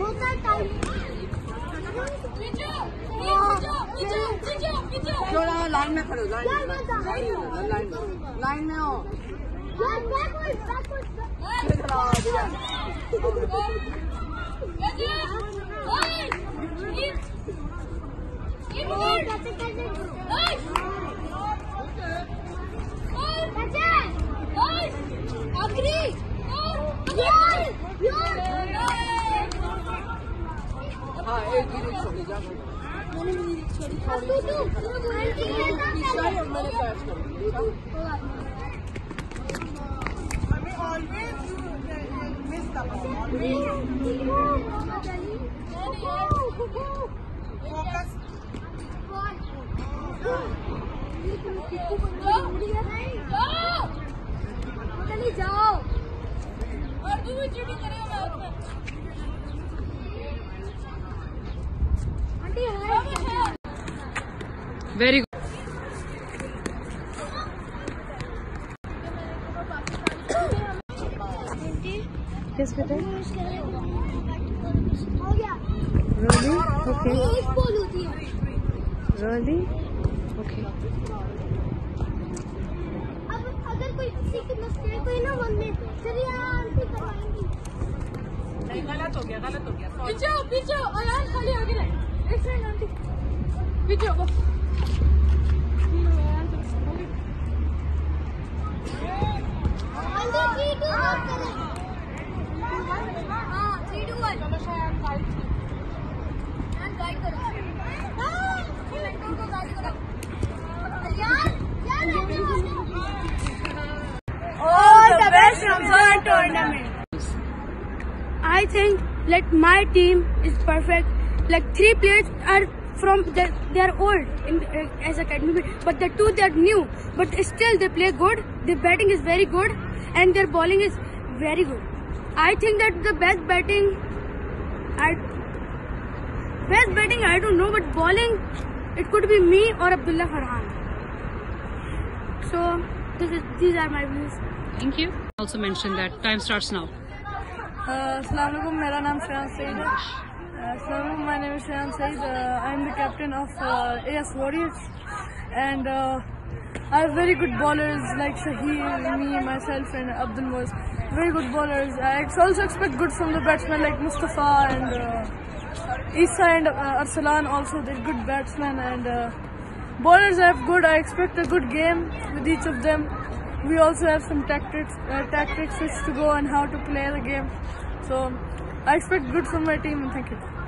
होता टाइम थोड़ा लाइन में खड़ो लाइन में लाइन में लाइन में हो बैकवर्ड बैकवर्ड फिर always you miss the ball. Very good Roli okay Roli okay अगर कोई किसी की मिस्टेक हुई ना चलिए आंटी गलत हो गया गलत हो गया पीछे पीछे और यार खाली आगे रहे। एक सेकंड आंटी। पीछे Tournament. I think like my team is perfect. Like three players are from the, they are old in uh, AS Academy, but the two they are new. But still they play good. Their batting is very good, and their bowling is very good. I think that the best batting, I best batting I don't know, but bowling it could be me or Abdullah Farhan. So this is these are my views. Thank you. Also mentioned that time starts now. Uh, uh, Assalamualaikum. My name is Shayan Saeed. Assalamualaikum. My name is Shayan Saeed. I am the captain of uh, AS Warriors, and uh, I have very good bowlers like Shahir, me, myself, and Abdul Moz. Very good bowlers. I also expect good from the batsmen like Mustafa and uh, Issa and Arsalan. Also, they're good batsmen and bowlers I have good. I expect a good game with each of them. We also have some tactics, uh, tactics which to go and how to play the game. So I expect good from my team and thank you.